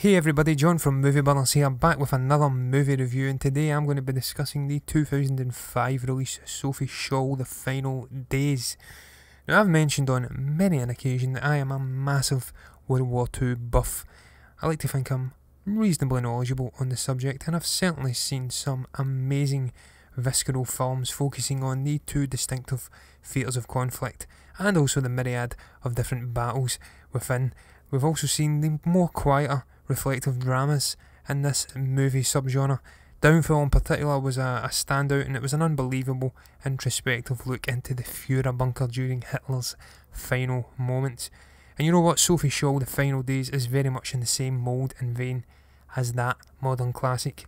Hey everybody, John from Movie Burners here, back with another movie review, and today I'm going to be discussing the 2005 release Sophie Scholl The Final Days. Now, I've mentioned on many an occasion that I am a massive World War II buff. I like to think I'm reasonably knowledgeable on the subject, and I've certainly seen some amazing visceral films focusing on the two distinctive theatres of conflict and also the myriad of different battles within. We've also seen the more quieter reflective dramas in this movie subgenre. Downfall in particular was a, a, standout and it was an unbelievable introspective look into the Fuhrer bunker during Hitler's final moments. And you know what, Sophie Scholl, The Final Days, is very much in the same mould and vein as that modern classic.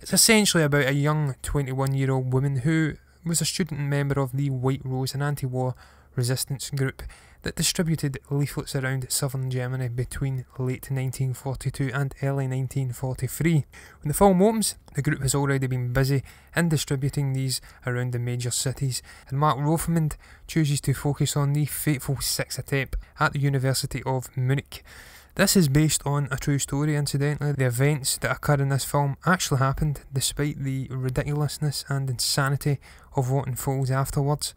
It's essentially about a young 21 year old woman who was a student member of the White Rose, an anti war resistance group that distributed leaflets around southern Germany between late 1942 and early 1943. When the film opens, the group has already been busy in distributing these around the major cities, and Marc Rothemund chooses to focus on the fateful sixth attempt at the University of Munich. This is based on a true story, incidentally. The events that occur in this film actually happened, despite the ridiculousness and insanity of what unfolds afterwards.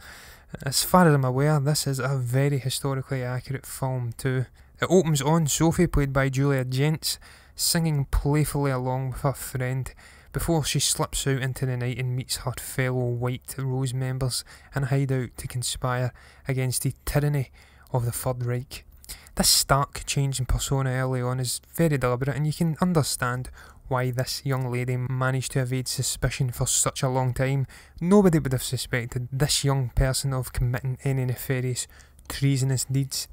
As far as I'm aware, this is a very historically accurate film too. It opens on Sophie, played by Julia Jentsch, singing playfully along with her friend before she slips out into the night and meets her fellow White Rose members and a hideout to conspire against the tyranny of the Third Reich. This stark change in persona early on is very deliberate, and you can understand why this young lady managed to evade suspicion for such a long time. Nobody would have suspected this young person of committing any nefarious, treasonous deeds.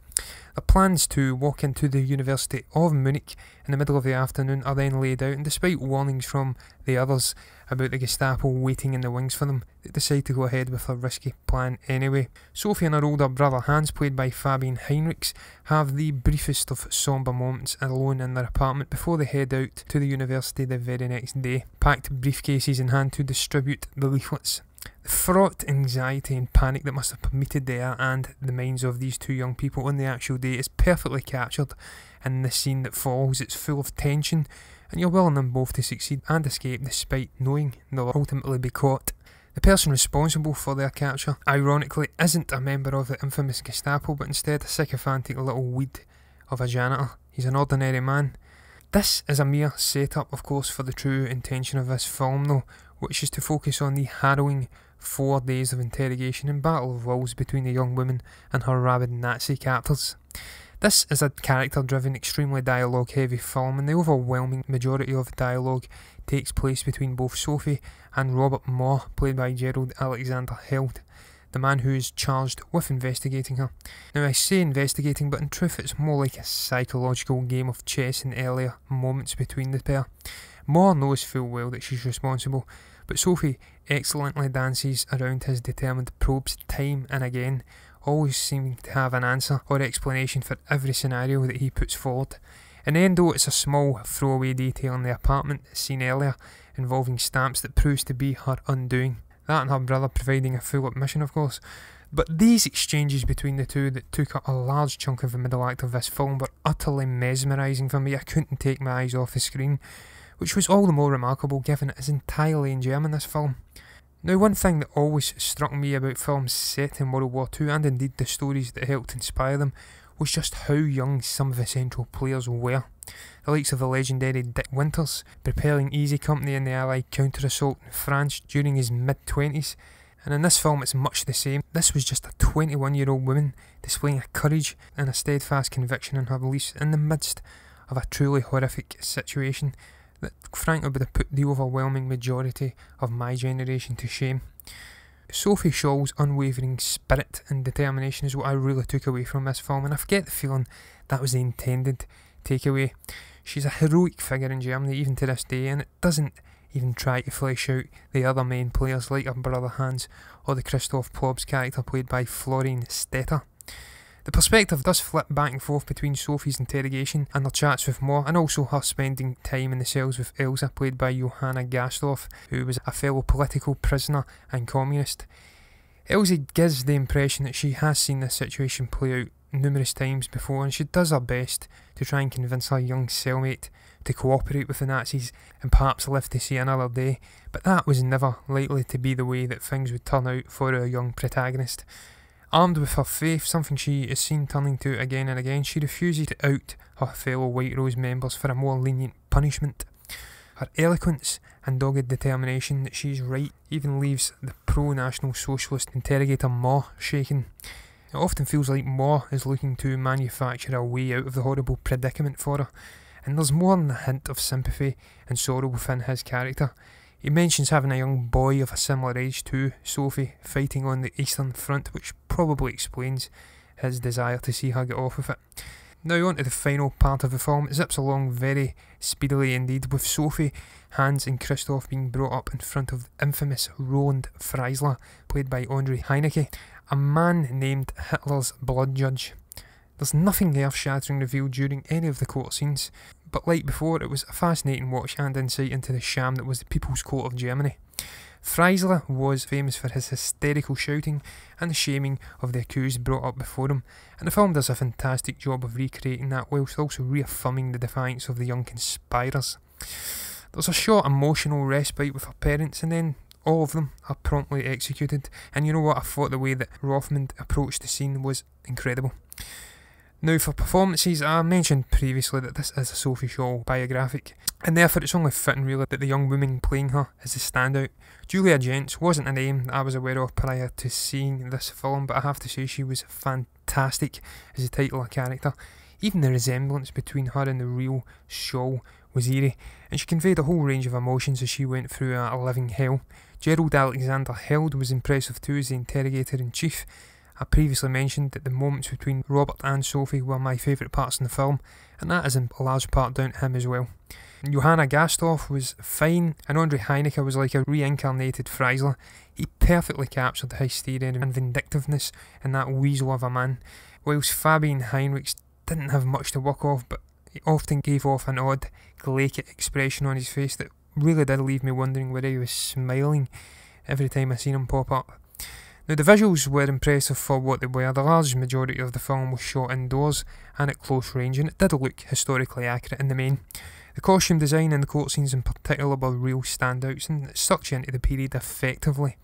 The plans to walk into the University of Munich in the middle of the afternoon are then laid out, and despite warnings from the others about the Gestapo waiting in the wings for them, they decide to go ahead with a risky plan anyway. Sophie and her older brother Hans, played by Fabian Hinrichs, have the briefest of sombre moments alone in their apartment before they head out to the university the very next day, packed briefcases in hand to distribute the leaflets. Fraught anxiety and panic that must have permeated there and the minds of these two young people on the actual day is perfectly captured in the scene that follows. It's full of tension, and you're willing them both to succeed and escape despite knowing they'll ultimately be caught. The person responsible for their capture, ironically, isn't a member of the infamous Gestapo, but instead a sycophantic little weed of a janitor. He's an ordinary man. This is a mere setup, of course, for the true intention of this film, though, which is to focus on the harrowing four days of interrogation and battle of wills between the young woman and her rabid Nazi captors. This is a character driven, extremely dialogue heavy film, and the overwhelming majority of dialogue takes place between both Sophie and Robert Mohr, played by Gerald Alexander Held, the man who is charged with investigating her. Now, I say investigating, but in truth, it's more like a psychological game of chess in earlier moments between the pair. Mohr knows full well that she's responsible, but Sophie excellently dances around his determined probes time and again, always seeming to have an answer or explanation for every scenario that he puts forward. In the end, though, it's a small throwaway detail in the apartment seen earlier involving stamps that proves to be her undoing. That and her brother providing a full admission, of course. But these exchanges between the two that took up a large chunk of the middle act of this film were utterly mesmerising for me. I couldn't take my eyes off the screen which was all the more remarkable given it is entirely in German, this film. Now, one thing that always struck me about films set in World War II, and indeed the stories that helped inspire them, was just how young some of the central players were. The likes of the legendary Dick Winters, propelling Easy Company in the Allied counter assault in France during his mid 20s. And in this film, it's much the same. This was just a 21 year old woman displaying a courage and a steadfast conviction in her beliefs in the midst of a truly horrific situation that frankly would have put the overwhelming majority of my generation to shame. Sophie Scholl's unwavering spirit and determination is what I really took away from this film, and I forget the feeling that was the intended takeaway. She's a heroic figure in Germany even to this day, and it doesn't even try to flesh out the other main players like her brother Hans or the Christoph Probst character played by Florian Stetter. The perspective does flip back and forth between Sophie's interrogation and her chats with Mohr, and also her spending time in the cells with Elsa, played by Johanna Gastdorf, who was a fellow political prisoner and communist. Elsa gives the impression that she has seen this situation play out numerous times before, and she does her best to try and convince her young cellmate to cooperate with the Nazis and perhaps live to see another day, but that was never likely to be the way that things would turn out for our young protagonist. Armed with her faith, something she is seen turning to again and again, she refuses to out her fellow White Rose members for a more lenient punishment. Her eloquence and dogged determination that she's right even leaves the pro National Socialist interrogator Mohr shaken. It often feels like Mohr is looking to manufacture a way out of the horrible predicament for her, and there's more than a hint of sympathy and sorrow within his character. He mentions having a young boy of a similar age to Sophie fighting on the Eastern Front, which probably explains his desire to see her get off with it. Now on to the final part of the film. It zips along very speedily indeed, with Sophie, Hans and Christoph being brought up in front of the infamous Roland Freisler, played by Andre Hennicke, a man named Hitler's blood judge. There's nothing earth-shattering revealed during any of the court scenes, but like before, it was a fascinating watch and insight into the sham that was the People's Court of Germany. Freisler was famous for his hysterical shouting and the shaming of the accused brought up before him, and the film does a fantastic job of recreating that whilst also reaffirming the defiance of the young conspirators. There's a short emotional respite with her parents, and then all of them are promptly executed. And you know what? I thought the way that Rothman approached the scene was incredible. Now, for performances, I mentioned previously that this is a Sophie Scholl biographic, and therefore it's only fitting really that the young woman playing her is the standout. Julia Jentsch wasn't a name that I was aware of prior to seeing this film, but I have to say she was fantastic as the title character. Even the resemblance between her and the real Scholl was eerie, and she conveyed a whole range of emotions as she went through a living hell. Gerald Alexander Held was impressive too as the interrogator in chief, I previously mentioned that the moments between Robert and Sophie were my favourite parts in the film, and that is in large part down to him as well. Johanna Gastdorf was fine, and Andre Hennicke was like a reincarnated Freisler. He perfectly captured the hysteria and vindictiveness in that weasel of a man, whilst Fabian Hinrichs didn't have much to work off, but he often gave off an odd, glacial expression on his face that really did leave me wondering whether he was smiling every time I seen him pop up. Now, the visuals were impressive for what they were. The large majority of the film was shot indoors and at close range, and it did look historically accurate in the main. The costume design and the court scenes in particular were real standouts, and it sucked you into the period effectively.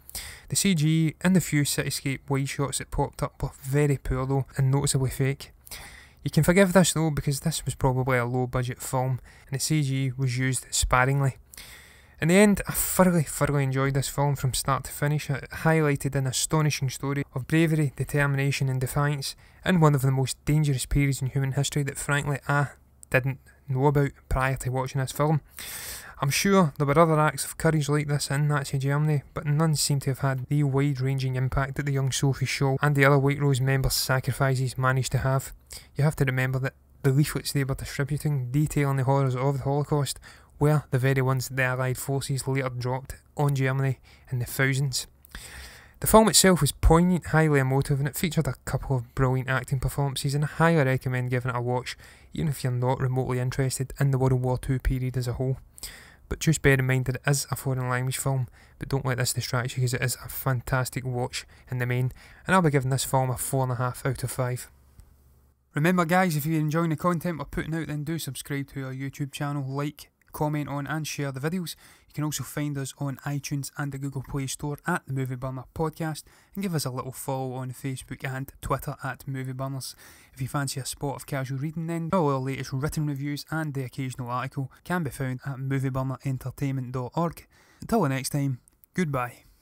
The CG and the few cityscape wide shots that popped up were very poor though, and noticeably fake. You can forgive this though because this was probably a low budget film and the CG was used sparingly. In the end, I thoroughly, thoroughly enjoyed this film from start to finish. It highlighted an astonishing story of bravery, determination, and defiance in one of the most dangerous periods in human history that, frankly, I didn't know about prior to watching this film. I'm sure there were other acts of courage like this in Nazi Germany, but none seem to have had the wide ranging impact that the young Sophie Scholl and the other White Rose members' sacrifices managed to have. You have to remember that the leaflets they were distributing detailing the horrors of the Holocaust were the very ones that the Allied forces later dropped on Germany in the thousands. The film itself was poignant, highly emotive, and it featured a couple of brilliant acting performances, and I highly recommend giving it a watch, even if you're not remotely interested in the World War II period as a whole. But just bear in mind that it is a foreign language film, but don't let this distract you because it is a fantastic watch in the main, and I'll be giving this film a 4.5 out of 5. Remember guys, if you're enjoying the content we're putting out then do subscribe to our YouTube channel, like, comment on and share the videos. You can also find us on iTunes and the Google Play Store at the Movie Burner Podcast and give us a little follow on Facebook and Twitter at Movie Burners. If you fancy a spot of casual reading then all our latest written reviews and the occasional article can be found at movieburnerentertainment.org. Until the next time, goodbye.